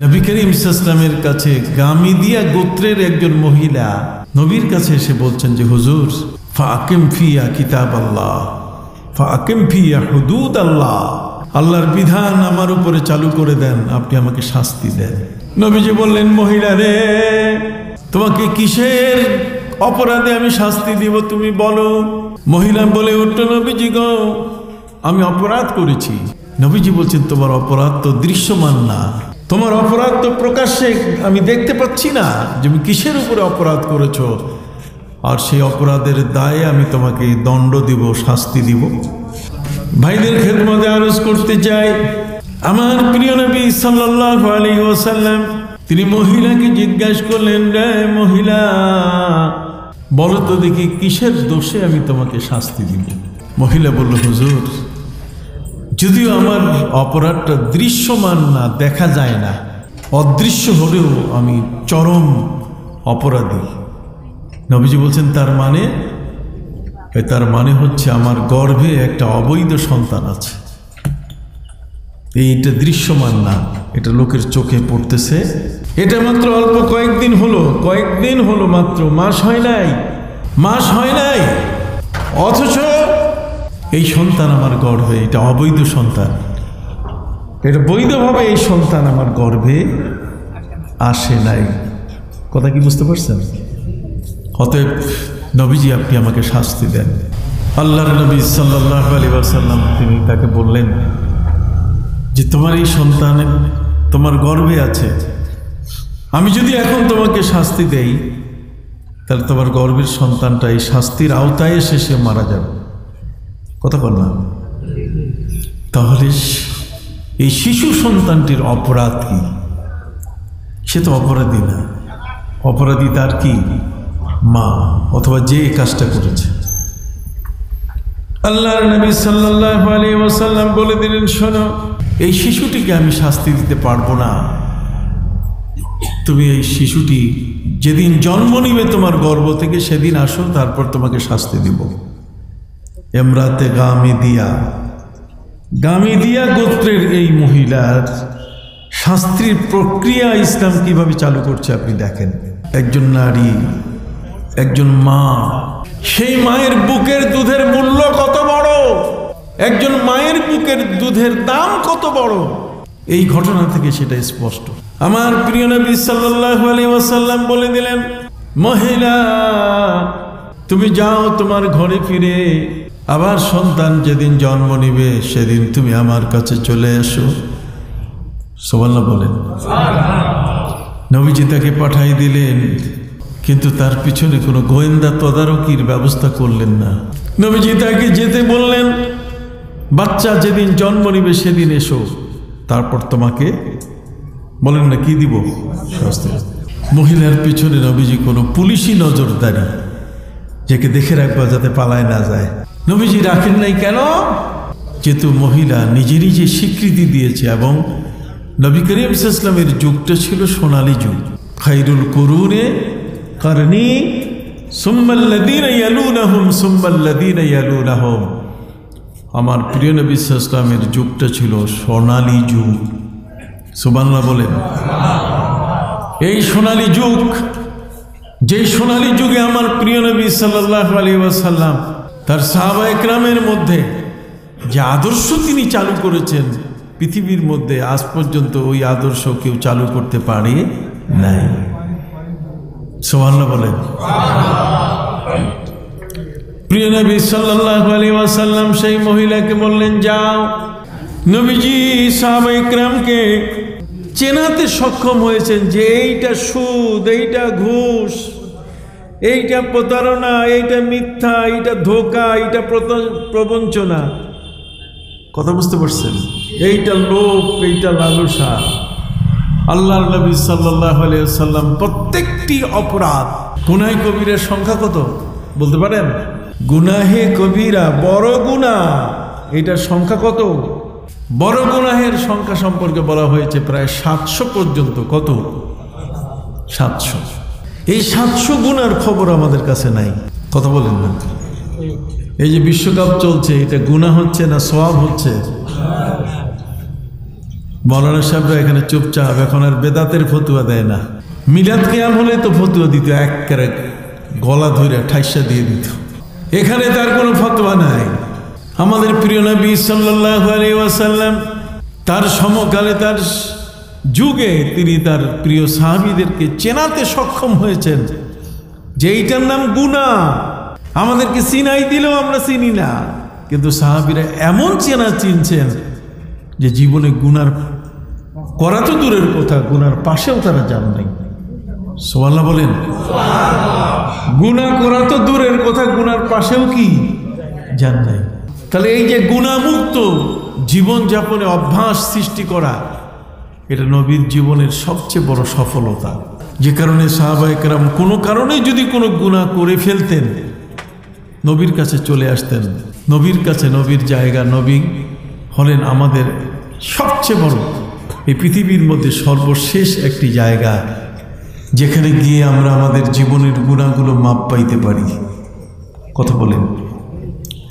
নবী করিম ইসলামের কাছে গামিদিয়া গোত্রের একজন মহিলা নবীর কাছে এসে বলছেন যে, হুজুর ফাকিম ফিয়া কিতাব আল্লাহ ফাকিম ফিয়া হুদুদ আল্লাহ আল্লাহর বিধান আমার উপরে চালু করে দেন, আপনি আমাকে শাস্তি দেন। নবীজি বললেন, মহিলা রে, তোমাকে কিসের অপরাধে আমি শাস্তি দিব তুমি বলো? মহিলা বলে উঠল নবীজি গো, আমি অপরাধ করেছি। নবীজি বলছেন, তোমার অপরাধ তো দৃশ্যমান না তোমার অপরাধ তো প্রকাশ্যে আমি দেখতে পাচ্ছি না যে তুমি কিসের উপরে অপরাধ করেছ? আর সেই অপরাধের দায়ে আমি তোমাকে দণ্ড দিব, শাস্তি দিব। ভাইদের খেদমতে আরজ করতে চাই। আমার প্রিয় নবী সাল্লাহ আলী ওসাল্লাম তিনি মহিলাকে জিজ্ঞাসা করলেন রে মহিলা, বলো তো দেখি কিসের দোষে আমি তোমাকে শাস্তি দিব? মহিলা বলল, হুজুর যদিও আমার অপরাধটা দৃশ্যমান না, দেখা যায় না, অদৃশ্য হলেও আমি চরম অপরাধী। নবীজি বলছেন, তার মানে? তার মানে হচ্ছে আমার গর্ভে একটা অবৈধ সন্তান আছে। এইটা দৃশ্যমান না, এটা লোকের চোখে পড়তেছে। এটা মাত্র অল্প কয়েকদিন হলো কয়েকদিন হলো মাত্র, মাস হয় নাই, মাস হয় নাই। অথচ এই সন্তান আমার গর্ভে, এটা অবৈধ সন্তান। এটা বৈধভাবে এই সন্তান আমার গর্ভে আসে নাই। কথা কি বুঝতে পারছেন? অতএব নবীজি আপনি আমাকে শাস্তি দেন। আল্লাহর নবী সাল্লাহ আলী আসাল্লাম তিনি তাকে বললেন যে, তোমার এই সন্তান তোমার গর্ভে আছে। আমি যদি এখন তোমাকে শাস্তি দেই, তাহলে তোমার গর্ভের সন্তানটা এই শাস্তির আওতায় এসে সে মারা যাবে। কথা বল না। তাহলে এই শিশু সন্তানটির অপরাধ কি? সে তো অপরাধী না। অপরাধী তার কি? মা, অথবা যে কাজটা করেছে। আল্লাহ নবী সাল্লাহ আলী ওসাল্লাম বলে দিলেন, শোনো, এই শিশুটিকে আমি শাস্তি দিতে পারব না। তুমি এই শিশুটি যেদিন জন্ম নিবে তোমার গর্ভ থেকে, সেদিন আসো তারপর তোমাকে শাস্তি দিব। এমরাতে গামিদিয়া গামিদিয়া গোত্রের এই মহিলার শাস্ত্রীর প্রক্রিয়া ইসলাম কীভাবে চালু করছে আপনি দেখেন। একজন নারী, একজন মা, সেই মায়ের বুকের দুধের মূল্য কত বড়? একজন মায়ের বুকের দুধের দাম কত বড়? এই ঘটনা থেকে সেটা স্পষ্ট। আমার প্রিয় নবী ওয়াসাল্লাম বলে দিলেন, মহিলা, তুমি যাও তোমার ঘরে ফিরে। আবার সন্তান যেদিন জন্ম নিবে, সেদিন তুমি আমার কাছে চলে এসো। সোমাল্লা বলেন। নবীজি তাকে পাঠাই দিলেন, কিন্তু তার পিছনে কোনো গোয়েন্দা তদারকির ব্যবস্থা করলেন না। নবীজি তাকে যেতে বললেন, বাচ্চা যেদিন জন্ম নিবে, সেদিন এসো। তারপর তোমাকে বলেন না, কি দিব? মহিলার পিছনে নবীজি কোনো পুলিশি নজরদারি, যেকে দেখে রাখবা যাতে পালায় না যায়। নবীজি রাখেন নাই কেন? যেহেতু মহিলা নিজেরই যে স্বীকৃতি দিয়েছে এবং নবী করিম ইসলামের যুগটা ছিল সোনালী যুগ। খাইরুল করুনে ইয়ালুনাহুম আমার প্রিয় নবী ইসলামের যুগটা ছিল সোনালী যুগ। সুবাংলা বলেন। এই সোনালী যুগ যে সোনালী যুগে আমার প্রিয় নবী সাল্লাহ আলী ওয়াসাল্লাম তার সাহাবা একরামের মধ্যে যে আদর্শ তিনি চালু করেছেন, পৃথিবীর মধ্যে আজ পর্যন্ত ওই আদর্শ কেউ চালু করতে পারে নাই। সোহান্না বলেন। প্রিয় নবী ওয়াসাল্লাম সেই মহিলাকে বললেন, যাও। নবীজি সাহাবা ইকরামকে চেনাতে সক্ষম হয়েছেন যে এইটা সুদ, এইটা ঘুষ। এইটা প্রতারণা এইটা মিথ্যা এইটা ধোকা এইটা প্রবঞ্চনা। কথা বুঝতে পারছেন? এইটা লোভ এইটা লালসা। আল্লাহ নবী সাল্লাহ সাল্লাম প্রত্যেকটি অপরাধ গুনাহে কবিরের সংখ্যা কত? বলতে পারেন? গুনাহে কবিরা বড় গুণা। এটার সংখ্যা কত? বড় গুনাহের সংখ্যা সম্পর্কে বলা হয়েছে প্রায় সাতশো পর্যন্ত। কত? সাতশো। এই সাতশো গুণার খবর আমাদের কাছে নাই। কথা বলেন না। এই যে বিশ্বকাপ চলছে, এটা গুণা হচ্ছে না সব হচ্ছে? মৌলানা সাহেবরা এখানে চুপচাপ, এখন আর বেদাতের ফতুয়া দেয় না। মিলাদ কেয়াম হলে তো ফতুয়া দিত এক গলা ধরে ঠাইসা দিয়ে দিত। এখানে তার কোনো ফতোয়া নাই। আমাদের প্রিয় নবী সাল্লাল্লাহু আলাইহি ওয়াসাল্লাম তার সমকালে তার যুগে তিনি তার প্রিয় সাহাবীদেরকে চেনাতে সক্ষম হয়েছেন। যে এইটার নাম গুণা আমাদেরকে চিনাই দিলেও আমরা চিনি না। কিন্তু সাহাবিরা এমন চেনা চিনছেন যে জীবনে গুনার করা তো দূরের কথা, গুনার পাশেও তারা যান নাই। সোমাল্লা বলেন গুণা করা তো দূরের কথা, গুনার পাশেও কি যান নাই? তাহলে এই যে গুণামুক্ত জীবনযাপনে অভ্যাস সৃষ্টি করা এটা নবীর জীবনের সবচেয়ে বড় সফলতা। যে কারণে সাহাবাহিকরাম কোনো কারণে যদি কোনো গুণা করে ফেলতেন, নবীর কাছে চলে আসতেন। নবীর কাছে নবীর জায়গা নবী হলেন আমাদের সবচেয়ে বড়। এই পৃথিবীর মধ্যে সর্বশেষ একটি জায়গা, যেখানে গিয়ে আমরা আমাদের জীবনের গুণাগুলো মাপ পাইতে পারি। কথা বলেন।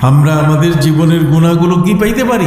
আমরা আমাদের জীবনের গুণাগুলো কি পাইতে পারি?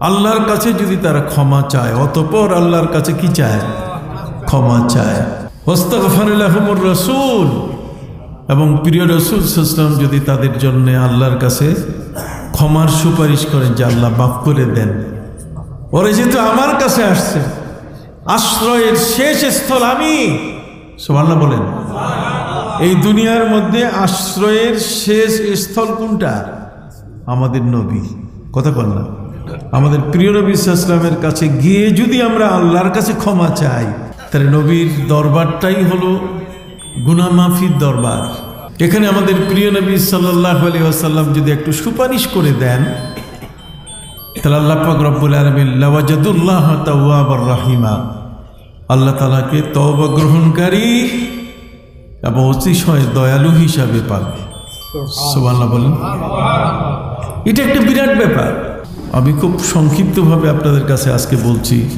আল্লাহর কাছে যদি তারা ক্ষমা চায়, অতপর আল্লাহর কাছে কি চায়? ক্ষমা চায়। রাসূল। এবং প্রিয় রসুল সাল্লাম যদি তাদের জন্য আল্লাহর কাছে ক্ষমার সুপারিশ করেন যে আল্লাহ মাফ করে দেন। ওরা যেহেতু আমার কাছে আসছে। আশ্রয়ের শেষ স্থল আমি। সোমাল্লা বলেন। এই দুনিয়ার মধ্যে আশ্রয়ের শেষ স্থল কোনটা? আমাদের নবী। কথা বল না। আমাদের প্রিয় নবী ইসলামের কাছে গিয়ে যদি আমরা আল্লাহর কাছে ক্ষমা চাই, তাহলে নবীর দরবারটাই হলো গুনামাফির দরবার। এখানে আমাদের প্রিয় নবী সাল্লাহ আলী আসাল্লাম যদি একটু সুপারিশ করে দেন, তাহলে আল্লাহ রব্বুল আলমিন, লওয়াজাদুল্লাহ তাওয়াবার রাহিমা। আল্লাহ তালাকে তওবা গ্রহণকারী এবং অতিশয় দয়ালু হিসাবে পাবে। বলেন। এটা একটা বিরাট ব্যাপার। আমি খুব সংক্ষিপ্তভাবে আপনাদের কাছে আজকে বলছি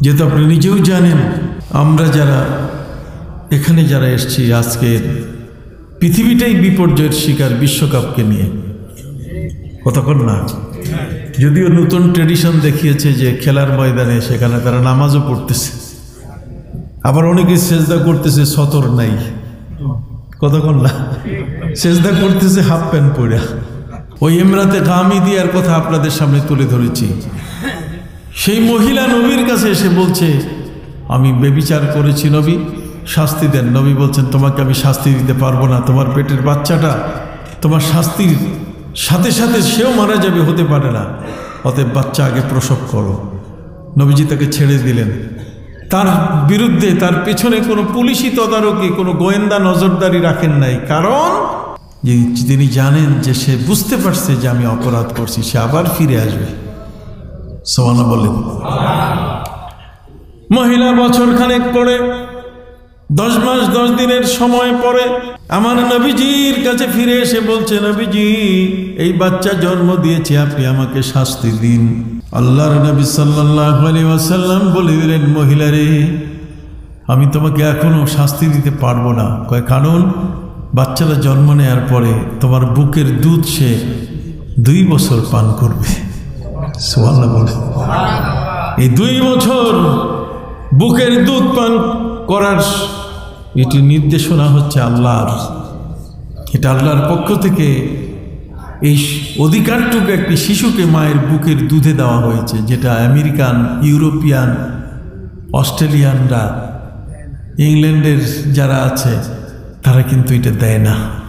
যেহেতু আপনি নিজেও জানেন আমরা যারা এখানে যারা এসছি আজকের পৃথিবীটাই বিপর্যয়ের শিকার বিশ্বকাপকে নিয়ে। কতক্ষণ না। যদিও নতুন ট্রেডিশন দেখিয়েছে যে খেলার ময়দানে সেখানে তারা নামাজও পড়তেছে। আবার অনেকে সেজদা করতেছে সতর নাই। কতক্ষণ না সেজদা করতেছে হাফ প্যান্ট পরে ওই এমরাতে গামি দিয়ার কথা আপনাদের সামনে তুলে ধরেছি। সেই মহিলা নবীর কাছে এসে বলছে, আমি বেবিচার করেছি নবী, শাস্তি দেন। নবী বলছেন, তোমাকে আমি শাস্তি দিতে পারব না। তোমার পেটের বাচ্চাটা, তোমার শাস্তির সাথে সাথে সেও মারা যাবে, হতে পারে না। অতএব বাচ্চা আগে প্রসব করো। নবীজি তাকে ছেড়ে দিলেন। তার বিরুদ্ধে, তার পেছনে কোনো পুলিশি তদারকি, কোনো গোয়েন্দা নজরদারি রাখেন নাই। কারণ তিনি জানেন যে সে বুঝতে পারছে যে আমি অপরাধ করছি, সে আবার ফিরে আসবে। সোমানা বলেন মহিলা বছর খানেক পরে, দশ মাস, দশ দিনের সময় পরে, আমার নবীজির কাছে ফিরে এসে বলছে, নবীজি, এই বাচ্চা জন্ম দিয়েছে, আপনি আমাকে শাস্তি দিন। আল্লাহর নবী সাল্লাহ আলী ওয়াসাল্লাম বলে দিলেন, মহিলারে, আমি তোমাকে এখনও শাস্তি দিতে পারব না। কয় কারণ? বাচ্চারা জন্ম নেওয়ার পরে তোমার বুকের দুধ সে দুই বছর পান করবে। সোয়াল্লা বলে। এই দুই বছর বুকের দুধ পান করার এটি নির্দেশনা হচ্ছে আল্লাহর। এটা আল্লাহর পক্ষ থেকে এই অধিকারটুকু একটি শিশুকে মায়ের বুকের দুধে দেওয়া হয়েছে, যেটা আমেরিকান, ইউরোপিয়ান, অস্ট্রেলিয়ানরা, ইংল্যান্ডের যারা আছে, তারা কিন্তু এটা দেয় না।